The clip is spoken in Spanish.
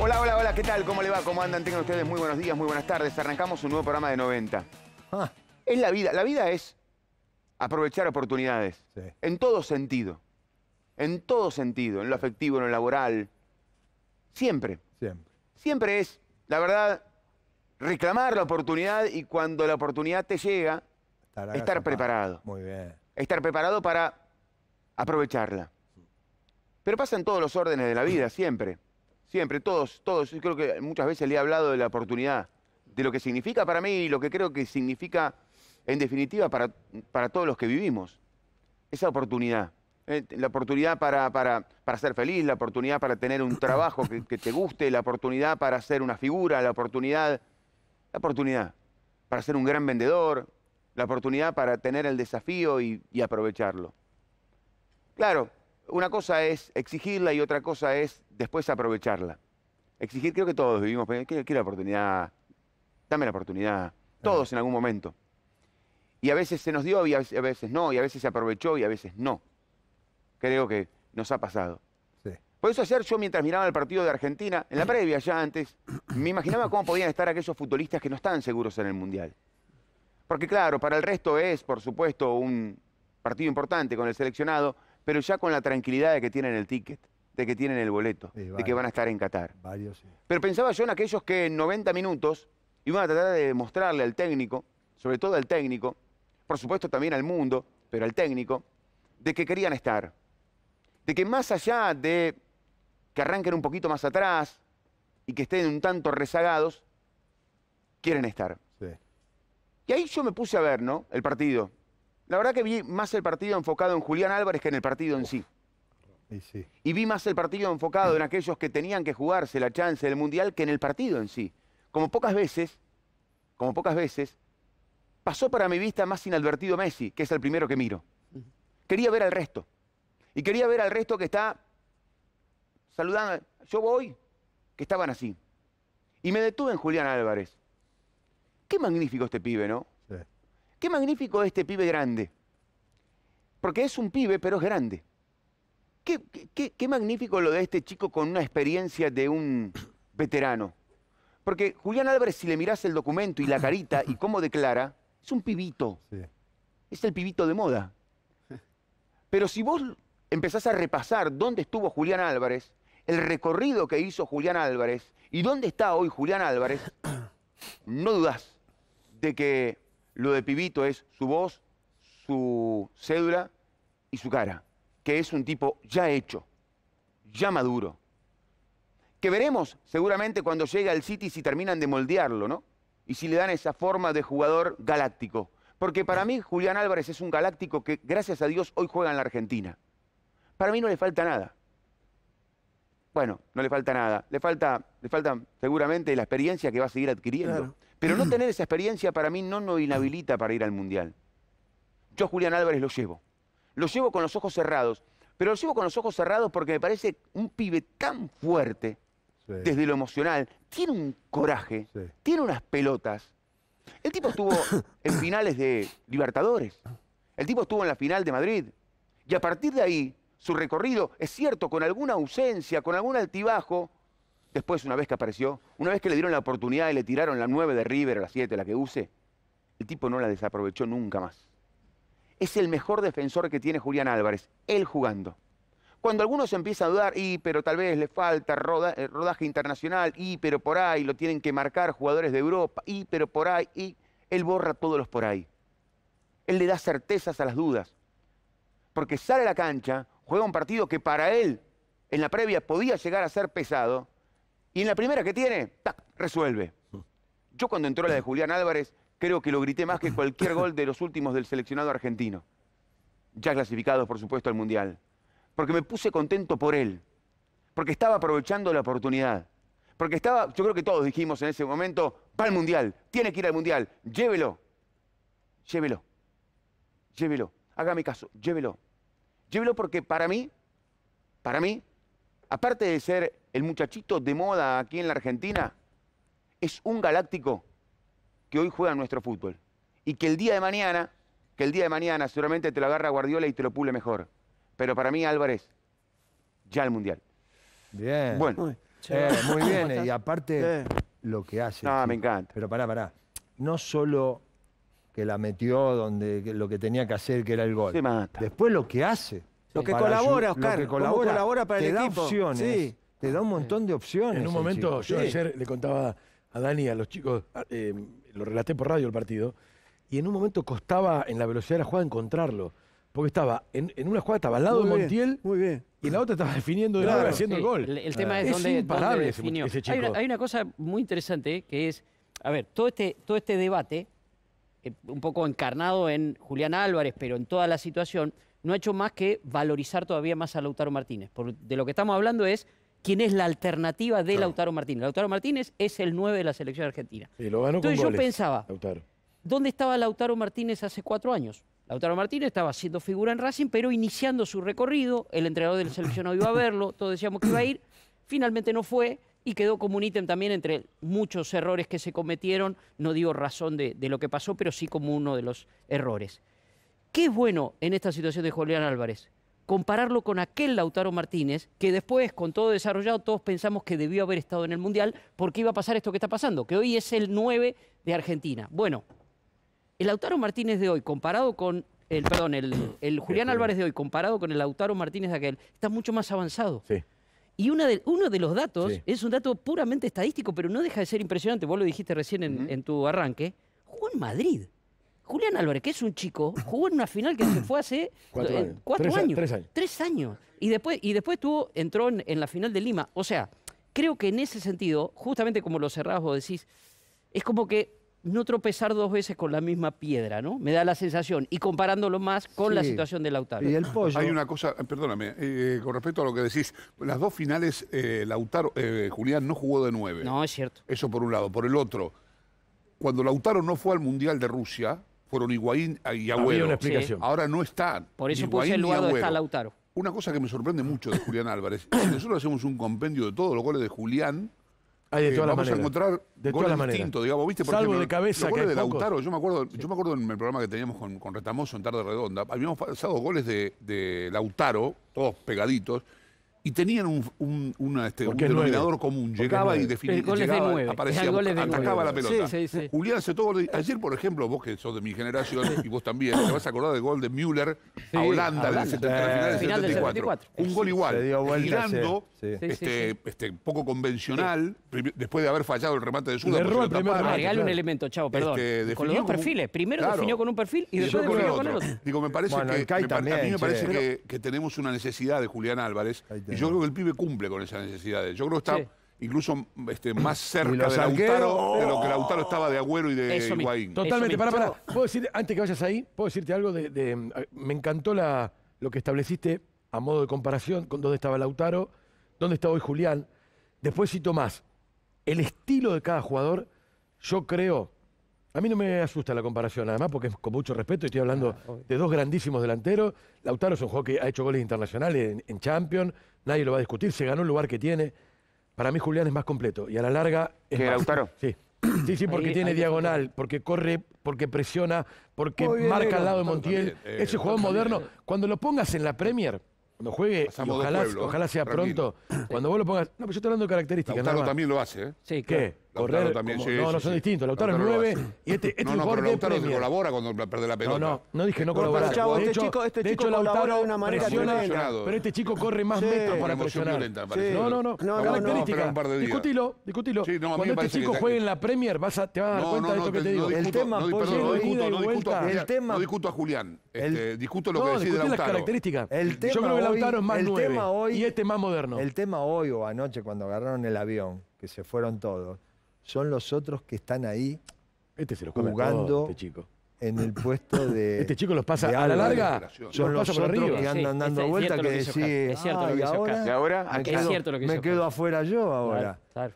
Hola, hola, hola, ¿qué tal? ¿Cómo le va? ¿Cómo andan? Tengan ustedes muy buenos días, muy buenas tardes. Arrancamos un nuevo programa de 90. Ah, Es la vida. La vida es aprovechar oportunidades. Sí. En todo sentido. En todo sentido. En lo afectivo, en lo laboral. Siempre. siempre. Siempre es, la verdad, reclamar la oportunidad y cuando la oportunidad te llega, Estar, preparado. Muy bien. estar preparado para aprovecharla. Pero pasa en todos los órdenes de la vida, siempre. Siempre, todos, todos. Yo creo que muchas veces le he hablado de la oportunidad, de lo que significa para mí y lo que creo que significa, en definitiva, para, para todos los que vivimos. Esa oportunidad. eh, La oportunidad para, para, para ser feliz, la oportunidad para tener un trabajo que, te guste, la oportunidad para ser una figura, la oportunidad, la oportunidad para ser un gran vendedor, la oportunidad para tener el desafío y, y aprovecharlo. Claro, una cosa es exigirla y otra cosa es después aprovecharla. Exigir, creo que todos vivimos, quiero, quiero la oportunidad, dame la oportunidad, todos en algún momento. Y a veces se nos dio y a veces, a veces no, y a veces se aprovechó y a veces no. Creo que nos ha pasado. Sí. Por eso ayer yo mientras miraba el partido de Argentina, en la previa ya antes, me imaginaba cómo podían estar aquellos futbolistas que no están seguros en el Mundial. Porque claro, para el resto es, por supuesto, un partido importante con el seleccionado, pero ya con la tranquilidad de que tienen el ticket, de que tienen el boleto, Sí, de que van a estar en Qatar. Varios, sí. Pero pensaba yo en aquellos que en 90 minutos iban a tratar de demostrarle al técnico, sobre todo al técnico, por supuesto también al mundo, pero al técnico, de que querían estar. De que más allá de que arranquen un poquito más atrás y que estén un tanto rezagados, quieren estar. sí. Y ahí yo me puse a ver, ¿no? El partido. La verdad que vi más el partido enfocado en Julián Álvarez que en el partido en sí. Y sí. Y vi más el partido enfocado en aquellos que tenían que jugarse la chance del Mundial que en el partido en sí. Como pocas veces, como pocas veces, pasó para mi vista más inadvertido Messi, que es el primero que miro. Quería ver al resto. Y quería ver al resto que está saludando. Yo voy, que estaban así. Y me detuve en Julián Álvarez. Qué magnífico este pibe, ¿no? Qué magnífico este pibe grande. Porque es un pibe, pero es grande. Qué, qué- qué- qué magnífico lo de este chico con una experiencia de un veterano. Porque Julián Álvarez, si le mirás el documento y la carita y cómo declara, es un pibito. sí. Es el pibito de moda. Pero si vos empezás a repasar dónde estuvo Julián Álvarez, el recorrido que hizo Julián Álvarez y dónde está hoy Julián Álvarez, no dudás de que lo de pibito es su voz, su cédula y su cara, que es un tipo ya hecho, ya maduro. Que veremos seguramente cuando llegue al City si terminan de moldearlo, ¿no? Y si le dan esa forma de jugador galáctico. Porque para mí Julián Álvarez es un galáctico que, gracias a Dios, hoy juega en la Argentina. Para mí no le falta nada. Bueno, no le falta nada. Le falta, le falta seguramente la experiencia que va a seguir adquiriendo. Claro. Pero no tener esa experiencia para mí no nos inhabilita para ir al Mundial. Yo a Julián Álvarez lo llevo. Lo llevo con los ojos cerrados. Pero lo llevo con los ojos cerrados porque me parece un pibe tan fuerte sí. desde lo emocional. Tiene un coraje, Sí. tiene unas pelotas. El tipo estuvo en finales de Libertadores. El tipo estuvo en la final de Madrid. Y a partir de ahí, su recorrido, es cierto, con alguna ausencia, con algún altibajo, después una vez que apareció, una vez que le dieron la oportunidad y le tiraron la 9 de River la 7, la que use, el tipo no la desaprovechó nunca más. Es el mejor defensor que tiene Julián Álvarez, él jugando. Cuando algunos empiezan a dudar, y pero tal vez le falta eh, rodaje internacional, y pero por ahí lo tienen que marcar jugadores de Europa, y pero por ahí, y él borra todos los por ahí. Él le da certezas a las dudas. Porque sale a la cancha, juega un partido que para él, en la previa, podía llegar a ser pesado, y en la primera que tiene, ¡tac! resuelve. Yo cuando entró la de Julián Álvarez, creo que lo grité más que cualquier gol de los últimos del seleccionado argentino. Ya clasificados, por supuesto, al Mundial. Porque me puse contento por él. Porque estaba aprovechando la oportunidad. Porque estaba, yo creo que todos dijimos en ese momento, va al Mundial, tiene que ir al Mundial, llévelo. Llévelo. Llévelo. Hágame caso, llévelo. Llévelo porque para mí, para mí, aparte de ser el muchachito de moda aquí en la Argentina, es un galáctico que hoy juega en nuestro fútbol. Y que el día de mañana, que el día de mañana seguramente te lo agarra Guardiola y te lo pule mejor. Pero para mí Álvarez, ya al Mundial. Bien. Bueno, Uy, Eh, muy bien, ¿Cómo y aparte Eh. lo que hace. No, el me encanta. Pero pará, pará. No solo que la metió donde lo que tenía que hacer, que era el gol. Se mata. Después lo que hace. Lo que colabora, Oscar, Lo que colabora, colabora para te el da equipo. opciones. Sí. Te da un montón de opciones. En un momento, chico. yo Sí. ayer le contaba a Dani, y a los chicos, a- eh, lo relaté por radio el partido, y en un momento costaba en la velocidad de la jugada encontrarlo. Porque estaba, en, en una jugada estaba al lado Muy de bien, Montiel Muy bien. y en la otra estaba definiendo de Claro, haciendo Sí, el gol. El, el tema Es es dónde, imparable dónde ese- Hay una, chico. hay una cosa muy interesante que es, a ver, todo este, todo este debate, eh, un poco encarnado en Julián Álvarez, pero en toda la situación, no ha hecho más que valorizar todavía más a Lautaro Martínez. Por- de lo que estamos hablando es quién es la alternativa de Lautaro Martínez. Lautaro Martínez es el 9 de la selección argentina. Sí, lo ganó con Entonces yo goles, pensaba, Lautaro. ¿Dónde estaba Lautaro Martínez hace cuatro años? Lautaro Martínez estaba siendo figura en Racing, pero iniciando su recorrido. El entrenador del seleccionado iba a verlo, todos decíamos que iba a ir. Finalmente no fue y quedó como un ítem también entre muchos errores que se cometieron. No digo razón de, de lo que pasó, pero sí como uno de los errores. ¿Qué es bueno en esta situación de Julián Álvarez? Compararlo con aquel Lautaro Martínez, que después, con todo desarrollado, todos pensamos que debió haber estado en el Mundial, porque iba a pasar esto que está pasando, que hoy es el 9 de Argentina. Bueno, el Lautaro Martínez de hoy comparado con el, perdón, el, el Julián Álvarez de hoy comparado con el Lautaro Martínez de aquel, está mucho más avanzado. Sí. Y una de- uno de los datos Sí. es un dato puramente estadístico, pero no deja de ser impresionante. Vos lo dijiste recién en, en tu arranque. Jugó en Madrid. Julián Álvarez, que es un chico, jugó en una final que se fue hace Cuatro eh, años. cuatro Tres años. tres años. Tres años. Y después, y después tuvo, entró en, en la final de Lima. O sea, creo que en ese sentido, justamente como lo cerrás vos decís, es como que no tropezar dos veces con la misma piedra, ¿no? Me da la sensación. Y comparándolo más con la situación de Lautaro. Y el pollo. Hay una cosa, eh, perdóname, eh, con respecto a lo que decís, las dos finales, eh, Lautaro, eh, Julián no jugó de nueve. No, es cierto. Eso por un lado. Por el otro, cuando Lautaro no fue al Mundial de Rusia, fueron Higuaín y Había Agüero. una explicación. Ahora no están. Por eso ni puse Higuaín el lugar donde está. Lautaro. Una cosa que me sorprende mucho de Julián Álvarez, si nosotros hacemos un compendio de todos los goles de Julián, Hay de eh, todas las vamos a maneras. encontrar de todas goles las maneras. distintos, digamos, ¿viste? Por Salvo ejemplo, de cabeza, los que goles hay de pocos. Lautaro, yo me acuerdo, yo me acuerdo en el programa que teníamos con, con Retamoso en Tarde Redonda, habíamos pasado goles de, de Lautaro, todos pegaditos, y tenían un, un, una, este, un denominador común. Llegaba y definía, de llegaba, nueve. aparecía, El gol es de atacaba la pelota. Sí, sí, sí. Julián aceptó goles. Ayer, por ejemplo, vos que sos de mi generación, y vos también, te vas a acordar del gol de Müller Sí, a Holanda, del 70, al final del Final del 74. 74. Un gol igual, Se vuelta, girando, este, este, poco convencional, después de haber fallado el remate de Suda. Erró el primer remate. Agregale un claro. elemento, chavo, perdón. Este, con los dos perfiles. Primero Claro. definió con un perfil y Y después definió con el otro. Digo, me parece que, a mí me parece que, tenemos una necesidad de Julián Álvarez Ahí y yo creo que el pibe cumple con esas necesidades. Yo creo que está Sí. incluso este, más cerca de Lautaro de lo que Lautaro estaba de Agüero y de Eso. Higuaín. Totalmente. ¿Puedo decir, antes que vayas ahí, puedo decirte algo de. de- me encantó la, lo que estableciste a modo de comparación con dónde estaba Lautaro, dónde está hoy Julián. Después cito más. El estilo de cada jugador, yo creo. A mí no me asusta la comparación, además, porque es con mucho respeto. Estoy hablando de dos grandísimos delanteros. Lautaro es un jugador que ha hecho goles internacionales en, en Champions. Nadie lo va a discutir. Se ganó el lugar que tiene. Para mí, Julián es más completo. Y a la larga. Es ¿Que más. Lautaro? Sí. Sí, sí, porque Ahí- tiene ahí- diagonal, porque corre, porque presiona, porque bien, marca al lado de Montiel. también, eh, Ese jugador moderno, cuando lo pongas en la Premier, cuando juegue, y ojalá, pueblos, ojalá sea Tranquilo. pronto, cuando vos lo pongas. No, pero yo estoy hablando de características. Lautaro nada más. también lo hace, ¿eh? Sí, claro. ¿Qué? Lautaro Correr. también, como- sí, no, sí, no son sí. distintos. Lautaro, es Lautaro lo 9 hace. y este, este no, es no, jugador pero de Lautaro Premier. colabora cuando pierde la No, pelota. no, no dije no colabora. Chavo, de este hecho, chico- este de chico hecho, colabora Lautaro de una manera presiona, pero este chico corre más Sí. metros para presionar. violenta. No, no, no. No, no, no. característica. De. Discutilo, discutilo. No, Cuando este chico juegue en la Premier, vas a, te vas a dar No, cuenta no, de no, esto que te no digo. discuto, tema, no, no no El tema- no discuto a Julián, El- este, discuto lo que No, decís de discutir las Lautaro. características. El Yo creo que Lautaro es más el nueve tema hoy- y este más moderno. El tema hoy o anoche cuando agarraron el avión, que se fueron todos, son los otros que están ahí Este se los come a jugando este chico. en el puesto de. Este chico los pasa a la larga. Son los los otros arriba. que Sí, andan dando vueltas que que decís. Es cierto lo "Ah, que ¿y hizo Oscar". ahora? Me quedo- que afuera yo ahora. Claro,